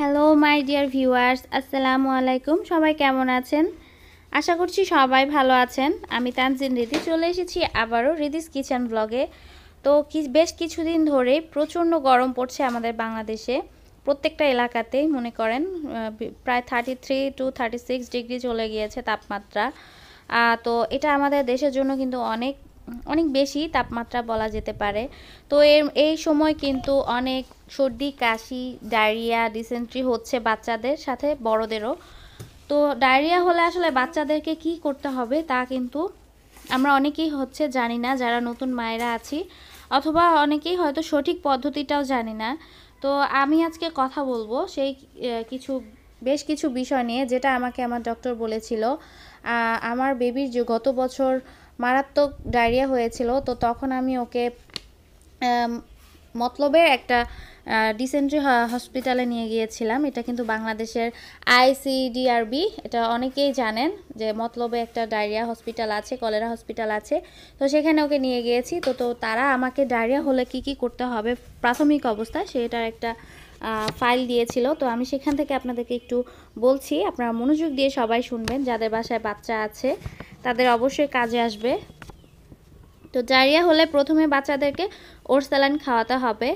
Hello my dear viewers আসসালামু আলাইকুম সবাই কেমন আছেন? আশা করছি সবাই ভালো আছেন। আমি তানজিন রিদি। চলে এসেছি আবারও রিদিস কিচেন ব্লগে। তো বেশ কিছুদিন ধরে প্রচণ্ড গরম পড়ছে আমাদের বাংলাদেশে। প্রত্যেকটা এলাকাতেই, মনে করেন প্রায় thirty three to thirty six degree চলে গিয়েছে তাপমাত্রা। তো এটা আমাদের দেশের জন্য কিন্তু অনেক অনেক বেশি তাপমাত্রা বলা যেতে পারে। তো এর, এই সময় কিন্তু অনেক সর্দি, কাশি, ডায়রিয়া ডিসেন্ট্রি হচ্ছে বাচ্চাদের সাথে, বড়দেরও। তো ডায়রিয়া হলে আসলে বাচ্চাদেরকে কি করতে হবে তা কিন্তু আমরা অনেকেই হচ্ছে জানি না, যারা নতুন মায়েরা আছি, অথবা অনেকেই হয়তো সঠিক পদ্ধতিটাও জানি না। তো আমি আজকে কথা বলব সেই কিছু, বেশ কিছু বিষয় নিয়ে, যেটা আমাকে আমার ডক্টর বলেছিল। আমার বেবির যে গত বছর মারাত্মক ডায়রিয়া হয়েছিল, তো তখন আমি ওকে মতলবের একটা ডিসেন্ট্রি হসপিটালে নিয়ে গিয়েছিলাম। এটা কিন্তু বাংলাদেশের আইসিডিআরবি এটা অনেকেই জানেন যে মতলবে একটা ডায়রিয়া হসপিটাল আছে কলেরা হসপিটাল আছে। তো সেখানে ওকে নিয়ে গিয়েছি। তো তো তারা আমাকে ডায়রিয়া হলে কি কি করতে হবে? প্রাথমিক অবস্থা, সেটার একটা ফাইল দিয়েছিল। তো আমি সেখান থেকে আপনাদেরকে একটু বলছি, আপনারা মনোযোগ দিয়ে সবাই শুনবেন। যাদের বাসায় বাচ্চা আছে, তাদের অবশ্যই কাজে আসবে। তো ডায়রিয়া হলে প্রথমে বাচ্চাদেরকে ওরসালাইন খাওয়াতে হবে।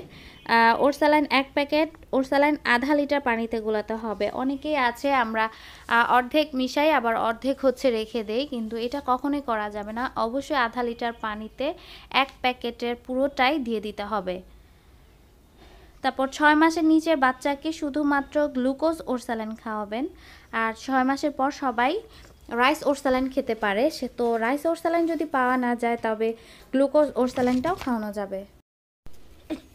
ওরসালাইন এক প্যাকেট, ওরসালাইন আধা লিটার পানিতে গোলাতে হবে। অনেকেই আছে, আমরা অর্ধেক মিশাই, আবার অর্ধেক হচ্ছে রেখে দেই, কিন্তু এটা কখনোই করা যাবে না। অবশ্যই আধা লিটার পানিতে এক প্যাকেটের পুরোটাই দিয়ে দিতে হবে। তারপর ছয় মাসের নিচের বাচ্চাকে শুধুমাত্র গ্লুকোজ ওরসালাইন খাওয়াবেন। আর ছয় মাসের পর সবাই রাইস ওরসালাইন খেতে পারে। সে তো রাইস ওরসালাইন যদি পাওয়া না যায়, তবে গ্লুকোজ ওরসালাইনটাও খাওয়ানো যাবে।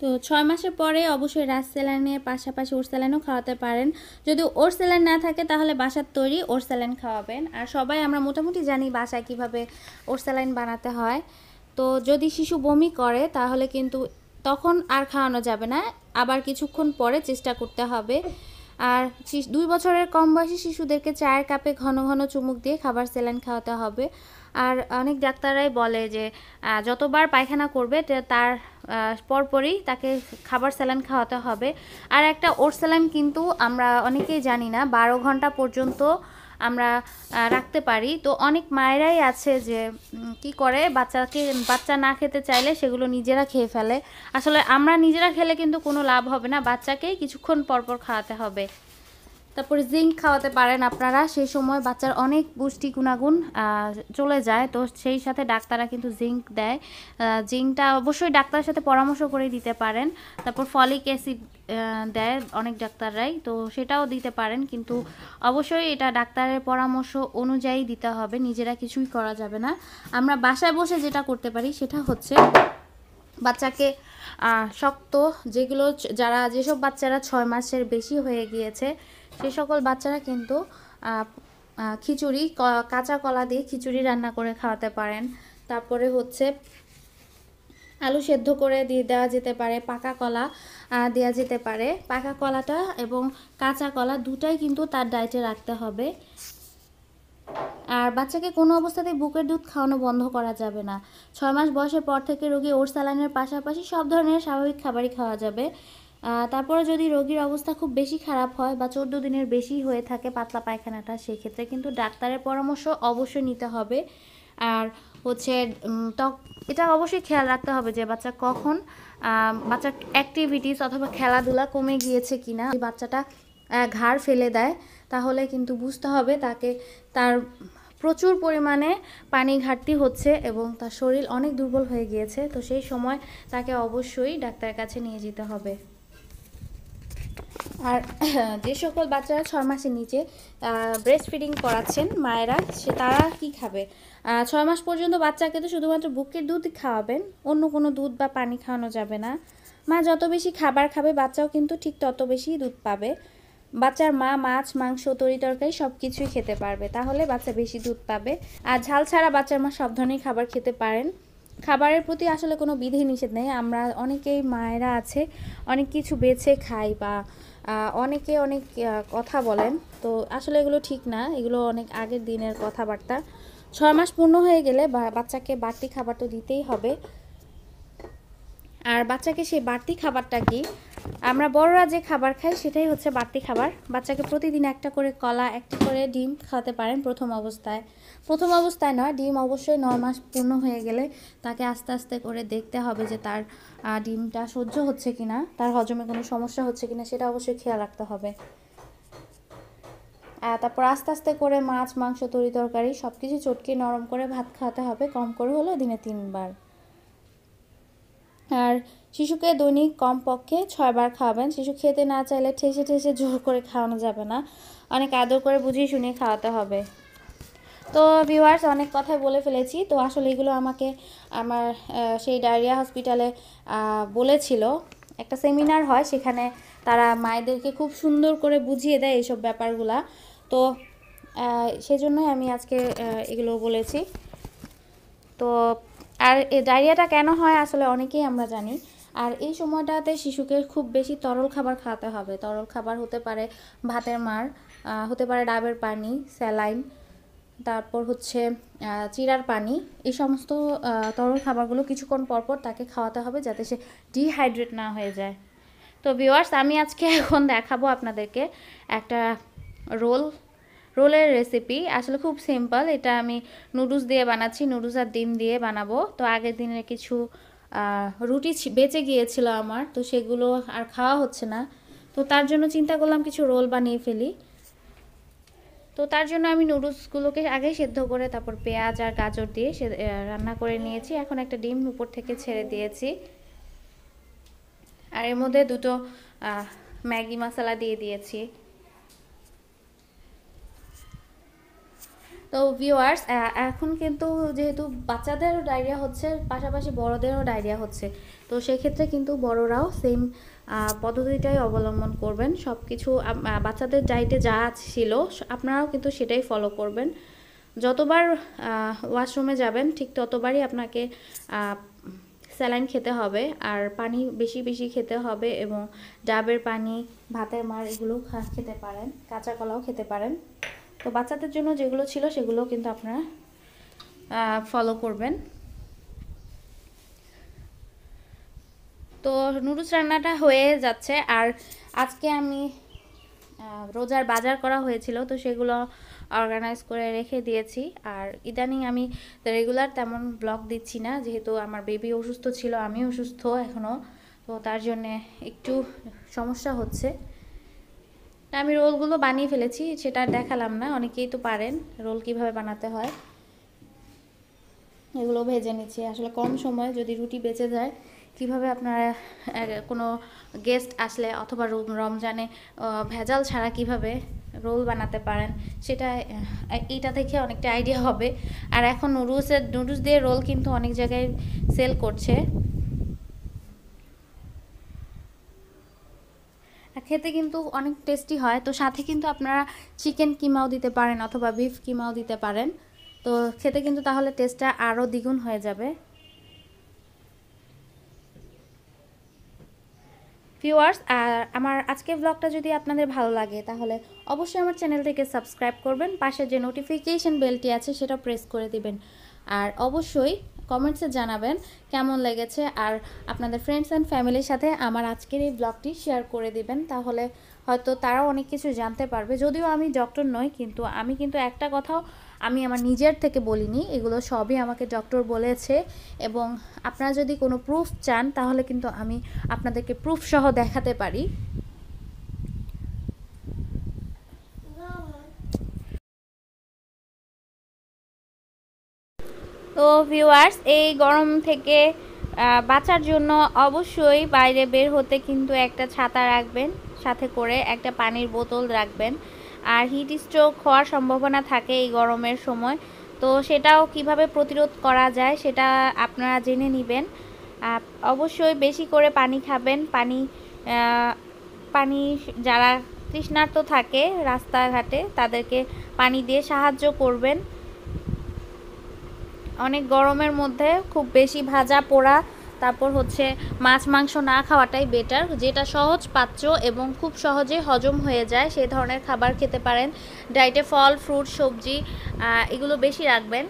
তো ছয় মাসের পরে অবশ্যই রাইস স্যালাইনের পাশাপাশি ওর স্যালাইনও খাওয়াতে পারেন। যদি ওর স্যালাইন না থাকে তাহলে বাসার তৈরি ওর স্যালাইন খাওয়াবেন। আর সবাই আমরা মোটামুটি জানি বাসায় কীভাবে ওর স্যালাইন বানাতে হয়। তো যদি শিশু বমি করে তাহলে কিন্তু তখন আর খাওয়ানো যাবে না। আবার কিছুক্ষণ পরে চেষ্টা করতে হবে। আর দুই বছরের কম বয়সী শিশুদেরকে চায়ের কাপে ঘন ঘন চুমুক দিয়ে খাবার স্যালাইন খাওয়াতে হবে। আর অনেক ডাক্তাররাই বলে যে যতবার পায়খানা করবে তার পরপরই তাকে খাবার স্যালাইন খাওয়াতে হবে। আর একটা ওর স্যালাইন কিন্তু আমরা অনেকেই জানি না, বারো ঘণ্টা পর্যন্ত আমরা রাখতে পারি। তো অনেক মায়েরাই আছে যে কি করে? বাচ্চাকে, বাচ্চা না খেতে চাইলে সেগুলো নিজেরা খেয়ে ফেলে। আসলে আমরা নিজেরা খেলে কিন্তু কোনো লাভ হবে না। বাচ্চাকেই কিছুক্ষণ পরপর খাওয়াতে হবে। তারপরে জিঙ্ক খাওয়াতে পারেন আপনারা। সেই সময় বাচ্চার অনেক পুষ্টি গুণাগুণ চলে যায়। তো সেই সাথে ডাক্তাররা কিন্তু জিঙ্ক দেয়। জিঙ্কটা অবশ্যই ডাক্তারের সাথে পরামর্শ করে দিতে পারেন। তারপর ফলিক অ্যাসিড দেয় অনেক ডাক্তাররাই, তো সেটাও দিতে পারেন। কিন্তু অবশ্যই এটা ডাক্তারের পরামর্শ অনুযায়ী দিতে হবে, নিজেরা কিছুই করা যাবে না। আমরা বাসায় বসে যেটা করতে পারি সেটা হচ্ছে বাচ্চাকে শক্ত যেগুলো যারা যেসব বাচ্চারা ছয় মাসের বেশি হয়ে গিয়েছে, সে সকল বাচ্চারা কিন্তু খিচুড়ি কাঁচা কলা দিয়ে খিচুড়ি রান্না করে খাওয়াতে পারেন। তারপরে হচ্ছে আলু সেদ্ধ করে দিয়ে দেওয়া যেতে পারে, পাকা কলা দেওয়া যেতে পারে। পাকা কলাটা এবং কাঁচা কলা দুটাই কিন্তু তার ডায়েটে রাখতে হবে। আর বাচ্চাকে কোনো অবস্থাতেই বুকের দুধ খাওয়ানো বন্ধ করা যাবে না। ছয় মাস বয়সের পর থেকে রোগী ওর স্যালাইনের পাশাপাশি সব ধরনের স্বাভাবিক খাবারই খাওয়া যাবে। তারপরে যদি রোগীর অবস্থা খুব বেশি খারাপ হয় বা চোদ্দ দিনের বেশি হয়ে থাকে পাতলা পায়খানাটা, সেক্ষেত্রে কিন্তু ডাক্তারের পরামর্শ অবশ্যই নিতে হবে। আর হচ্ছে এটা অবশ্যই খেয়াল রাখতে হবে যে বাচ্চা কখন বাচ্চার অ্যাক্টিভিটিস অথবা খেলাধুলা কমে গিয়েছে কিনা বাচ্চাটা ঘাড় ফেলে দেয়, তাহলে কিন্তু বুঝতে হবে তাকে, তার প্রচুর পরিমাণে পানি ঘাটতি হচ্ছে এবং তার শরীর অনেক দুর্বল হয়ে গিয়েছে, তো সেই সময় তাকে অবশ্যই ডাক্তারের কাছে নিয়ে যেতে হবে। আর যে সকল বাচ্চারা ছয় মাসের নিচে ব্রেস্ট ফিডিং করাচ্ছেন মায়েরা, সে তারা কি খাবে? ছয় মাস পর্যন্ত বাচ্চাকে তো শুধুমাত্র বুকের দুধ খাওয়াবেন, অন্য কোনো দুধ বা পানি খাওয়ানো যাবে না। মা যত বেশি খাবার খাবে, বাচ্চাও কিন্তু ঠিক তত বেশি দুধ পাবে। বাচ্চার মা মাছ, মাংস, তরি তরকারি সব কিছুই খেতে পারবে, তাহলে বাচ্চা বেশি দুধ পাবে। আর ঝাল ছাড়া বাচ্চার মা সব ধরনের খাবার খেতে পারেন। খাবারের প্রতি আসলে কোনো বিধি নিষেধ নেই। আমরা অনেকেই মায়েরা আছে, অনেক কিছু বেছে খাই বা অনেকে অনেক কথা বলেন। তো আসলে এগুলো ঠিক না, এগুলো অনেক আগের দিনের কথাবার্তা। ছয় মাস পূর্ণ হয়ে গেলে বাচ্চাকে বাড়তি খাবার তো দিতেই হবে। আর বাচ্চাকে সেই বাড়তি খাবারটা কি? আমরা বড়রা যে খাবার খাই সেটাই হচ্ছে বাড়তি খাবার। বাচ্চাকে প্রতিদিন একটা করে কলা, একটা করে ডিম খাওয়াতে পারেন প্রথম অবস্থায়। প্রথম অবস্থায় নয়, ডিম অবশ্যই নয় মাস পূর্ণ হয়ে গেলে তাকে আস্তে আস্তে করে দেখতে হবে যে তার ডিমটা সহ্য হচ্ছে কিনা, তার হজমে কোনো সমস্যা হচ্ছে কিনা সেটা অবশ্যই খেয়াল রাখতে হবে। তারপর আস্তে আস্তে করে মাছ, মাংস, তরি তরকারি সব কিছু চটকে নরম করে ভাত খাওয়াতে হবে। কম করে হলেও দিনে তিনবার। আর শিশুকে দৈনিক কমপক্ষে ছয়বার খাওয়াবেন। শিশু খেতে না চাইলে ঠেসে ঠেসে জোর করে খাওয়ানো যাবে না। অনেক আদর করে বুঝিয়ে শুনিয়ে খাওয়াতে হবে। তো ভিউয়ার্স অনেক কথাই বলে ফেলেছি। তো আসলে এগুলো আমাকে আমার সেই ডায়রিয়া হসপিটালে বলেছিল। একটা সেমিনার হয়, সেখানে তারা মায়েদেরকে খুব সুন্দর করে বুঝিয়ে দেয় এইসব ব্যাপারগুলা। তো সেজন্যই আমি আজকে এগুলো বলেছি। তো আর এই ডায়রিয়াটা কেন হয় আসলে অনেকেই আমরা জানি। আর এই সময়টাতে শিশুকে খুব বেশি তরল খাবার খাওয়াতে হবে। তরল খাবার হতে পারে ভাতের মার হতে পারে ডাবের পানি, স্যালাইন, তারপর হচ্ছে চিরার পানি। এই সমস্ত তরল খাবারগুলো কিছুক্ষণ পরপর তাকে খাওয়াতে হবে যাতে সে ডিহাইড্রেট না হয়ে যায়। তো ভিওয়ার্স আমি আজকে এখন দেখাবো আপনাদেরকে একটা রোল রোলের রেসিপি আসলে খুব সিম্পল এটা আমি নুডলস দিয়ে বানাচ্ছি নুডলস আর ডিম দিয়ে বানাবো। তো আগের দিনের কিছু রুটি বেঁচে গিয়েছিল আমার, তো সেগুলো আর খাওয়া হচ্ছে না। তো তার জন্য চিন্তা করলাম কিছু রোল বানিয়ে ফেলি। তো তার জন্য আমি নুডলসগুলোকে আগেই সেদ্ধ করে, তারপর পেঁয়াজ আর গাজর দিয়ে সে রান্না করে নিয়েছি। এখন একটা ডিম উপর থেকে ছেড়ে দিয়েছি। আর এর মধ্যে দুটো ম্যাগি মশলা দিয়ে দিয়েছি। তো ভিউয়ার্স এখন কিন্তু যেহেতু বাচ্চাদেরও ডায়রিয়া হচ্ছে, পাশাপাশি বড়দেরও ডায়রিয়া হচ্ছে, তো সেক্ষেত্রে কিন্তু বড়রাও সেম পদ্ধতিটাই অবলম্বন করবেন। সব কিছু বাচ্চাদের ডায়েটে যা ছিল আপনারাও কিন্তু সেটাই ফলো করবেন। যতবার ওয়াশরুমে যাবেন, ঠিক ততবারই আপনাকে স্যালাইন খেতে হবে, আর পানি বেশি বেশি খেতে হবে এবং ডাবের পানি, ভাতের মার এগুলো খেতে পারেন, কাঁচা কলাও খেতে পারেন। তো বাচ্চাদের জন্য যেগুলো ছিল সেগুলো কিন্তু আপনারা ফলো করবেন। তো নুডলস রান্নাটা হয়ে যাচ্ছে। আর আজকে আমি রোজার বাজার করা হয়েছিল, তো সেগুলো অর্গানাইজ করে রেখে দিয়েছি। আর ইদানিং আমি রেগুলার তেমন ব্লগ দিচ্ছি না, যেহেতু আমার বেবি অসুস্থ ছিল আমি অসুস্থ এখনও তো তার জন্যে একটু সমস্যা হচ্ছে। আমি রোলগুলো বানিয়ে ফেলেছি, সেটা দেখালাম না, অনেকেই তো পারেন রোল কীভাবে বানাতে হয়। এগুলো ভেজে নিচ্ছি। আসলে কম সময় যদি রুটি বেঁচে যায়, কীভাবে আপনারা কোনো গেস্ট আসলে অথবা রমজানে ভেজাল ছাড়া কীভাবে রোল বানাতে পারেন, সেটা এইটা দেখে অনেকটা আইডিয়া হবে। আর এখন নুডলসের, নুডলস দিয়ে রোল কিন্তু অনেক জায়গায় সেল করছে। খেতে কিন্তু অনেক টেস্টি হয়। তো সাথে কিন্তু আপনারা চিকেন কিমাও দিতে পারেন অথবা বিফ কিমাও দিতে পারেন। তো খেতে কিন্তু তাহলে টেস্টটা আরও দ্বিগুণ হয়ে যাবে। ভিউয়ার্স আর আমার আজকের ব্লগটা যদি আপনাদের ভালো লাগে, তাহলে অবশ্যই আমার চ্যানেলটিকে সাবস্ক্রাইব করবেন। পাশে যে নোটিফিকেশন বেলটি আছে, সেটা প্রেস করে দিবেন। আর অবশ্যই কমেন্টসে জানাবেন কেমন লেগেছে। আর আপনাদের ফ্রেন্ডস অ্যান্ড ফ্যামিলির সাথে আমার আজকের এই ব্লগটি শেয়ার করে দিবেন, তাহলে হয়তো তারাও অনেক কিছু জানতে পারবে। যদিও আমি ডক্টর নই, কিন্তু আমি কিন্তু একটা কথাও আমি আমার নিজের থেকে বলিনি, এগুলো সবই আমাকে ডক্টর বলেছে। এবং আপনারা যদি কোনো প্রুফ চান, তাহলে কিন্তু আমি আপনাদেরকে প্রুফ সহ দেখাতে পারি। তো ভিউয়ার্স এই গরম থেকে বাঁচার জন্য অবশ্যই বাইরে বের হতে কিন্তু একটা ছাতা রাখবেন, সাথে করে একটা পানির বোতল রাখবেন। আর হিট স্ট্রোক হওয়ার সম্ভাবনা থাকে এই গরমের সময়। তো সেটাও কীভাবে প্রতিরোধ করা যায়, সেটা আপনারা জেনে নেবেন। অবশ্যই বেশি করে পানি খাবেন, পানি পানি যারা তৃষ্ণার্ত থাকে রাস্তাঘাটে, তাদেরকে পানি দিয়ে সাহায্য করবেন। অনেক গরমের মধ্যে খুব বেশি ভাজা পোড়া, তারপর হচ্ছে মাছ মাংস না খাওয়াটাই বেটার যেটা সহজ, পাচ্য এবং খুব সহজে হজম হয়ে যায়। সেই ধরনের খাবার খেতে পারেন। ডাইটে ফল ফ্রুট সবজি এগুলো বেশি রাখবেন।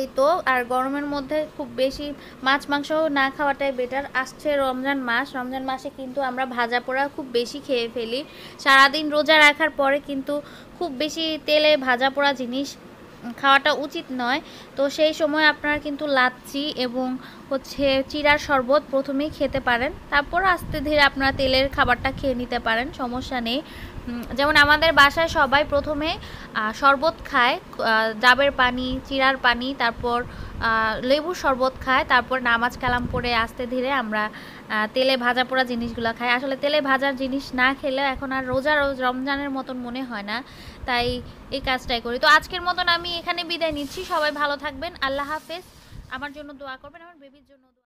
এই তো, আর গরমের মধ্যে খুব বেশি মাছ মাংস না খাওয়াটাই বেটার আসছে রমজান মাস। রমজান মাসে কিন্তু আমরা ভাজা পোড়া খুব বেশি খেয়ে ফেলি। সারাদিন রোজা রাখার পরে কিন্তু খুব বেশি তেলে ভাজা পোড়া জিনিস খাওয়াটা উচিত নয়। তো সেই সময় আপনারা কিন্তু লাচ্ছি এবং হচ্ছে চিরার শরবত প্রথমেই খেতে পারেন। তারপর আস্তে ধীরে আপনারা তেলের খাবারটা খেয়ে নিতে পারেন, সমস্যা নেই। যেমন আমাদের বাসায় সবাই প্রথমে শরবত খায় ডাবের পানি, চিরার পানি, তারপর লেবুর শরবত খায়, তারপর নামাজ কালাম পরে আস্তে ধীরে আমরা তেলে ভাজা পোড়া জিনিসগুলো খাই। আসলে তেলে ভাজার জিনিস না খেলে এখন আর রোজা রোজ রমজানের মতন মনে হয় না। তাই এই কাজটাই করি। তো আজকের মতন আমি এখানে বিদায় নিচ্ছি। সবাই ভালো থাকবেন। আল্লাহ হাফেজ। আমার জন্য দোয়া করবেন। আমার বেবির জন্য